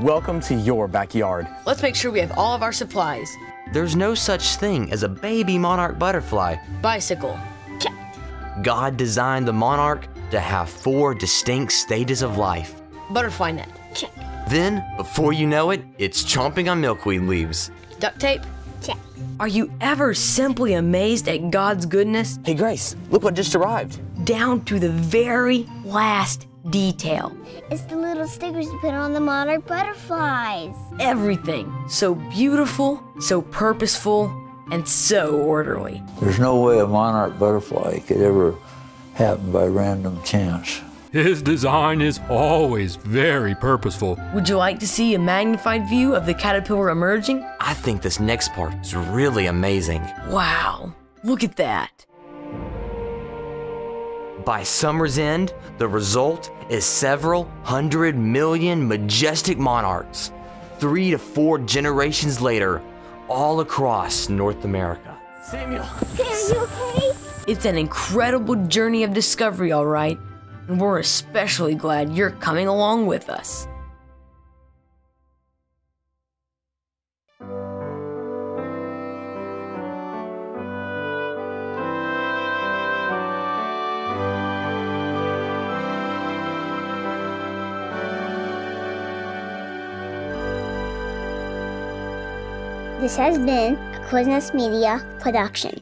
Welcome to your backyard. Let's make sure we have all of our supplies. There's no such thing as a baby monarch butterfly. Bicycle. Check. God designed the monarch to have four distinct stages of life. Butterfly net. Check. Then, before you know it, it's chomping on milkweed leaves. Duct tape. Check. Are you ever simply amazed at God's goodness? Hey, Grace, look what just arrived. Down to the very last detail. It's the little stickers you put on the monarch butterflies. Everything so beautiful, so purposeful, and so orderly. There's no way a monarch butterfly could ever happen by random chance. His design is always very purposeful. Would you like to see a magnified view of the caterpillar emerging? I think this next part is really amazing. Wow, look at that. By summer's end, the result is several hundred million majestic monarchs, three to four generations later, all across North America. Samuel. Sam, you okay? It's an incredible journey of discovery, all right, and we're especially glad you're coming along with us. This has been a Crowe's Nest Media production.